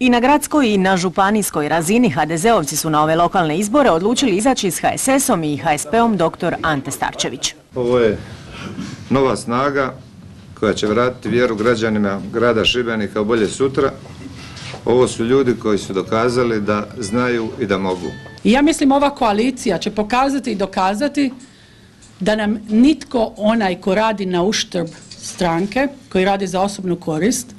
I na gradskoj i na županijskoj razini HDZ-ovci su na ove lokalne izbore odlučili izaći s HSS-om i HSP-om dr. Ante Starčević. Ovo je nova snaga koja će vratiti vjeru građanima grada Šibenika u bolje sutra. Ovo su ljudi koji su dokazali da znaju i da mogu. I ja mislim ova koalicija će pokazati i dokazati da nam nitko onaj ko radi na uštrb stranke, koji radi za osobnu korist,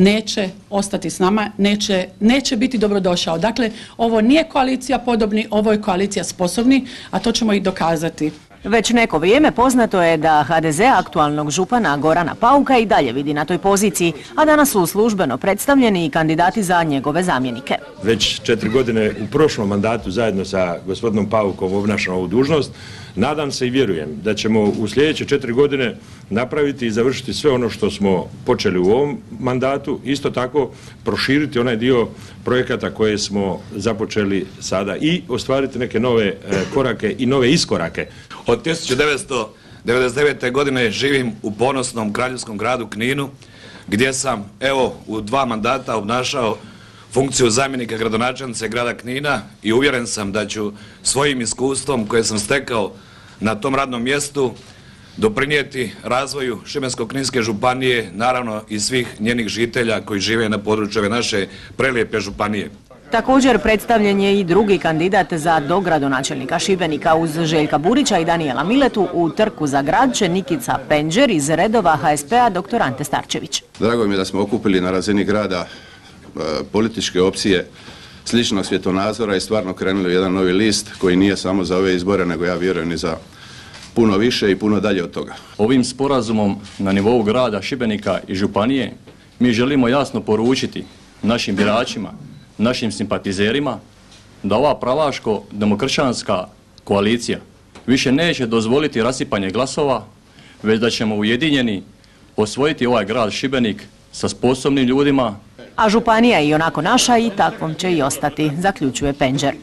neće ostati s nama, neće, neće biti dobrodošao. Dakle, ovo nije koalicija podobni, ovo je koalicija sposobni, a to ćemo i dokazati. Već neko vrijeme poznato je da HDZ aktualnog župana Gorana Pauka i dalje vidi na toj poziciji, a danas su službeno predstavljeni i kandidati za njegove zamjenike. Već četiri godine u prošlom mandatu zajedno sa gospodinom Paukom obnašamo ovu dužnost. Nadam se i vjerujem da ćemo u sljedeće četiri godine napraviti i završiti sve ono što smo počeli u ovom mandatu. Isto tako proširiti onaj dio projekata koje smo započeli sada i ostvariti neke nove e, korake i nove iskorake. Od 1999. godine živim u ponosnom kraljevskom gradu Kninu gdje sam evo u dva mandata obnašao funkciju zamjenika gradonačelnice grada Knina i uvjeren sam da ću svojim iskustvom koje sam stekao na tom radnom mjestu doprinijeti razvoju Šibensko-kninske županije, naravno i svih njenih žitelja koji žive na području naše prelijepe županije. Također predstavljen je i drugi kandidat za dogradonačelnika Šibenika uz Željka Burića i Danijela Miletu u trku za grad će Nikica Penđer iz redova HSP-a dr. Ante Starčević. Drago mi je da smo okupili na razini grada e, političke opcije sličnog svjetonazora i stvarno krenuli u jedan novi list koji nije samo za ove izbore nego ja vjerujem i za puno više i puno dalje od toga. Ovim sporazumom na nivou grada Šibenika i Županije mi želimo jasno poručiti našim biračima našim simpatizerima da ova pravaško demokršćanska koalicija više neće dozvoliti rasipanje glasova, već da ćemo ujedinjeni osvojiti ovaj grad Šibenik sa sposobnim ljudima. A županija je i onako naša i takvom će i ostati, zaključuje Penđer.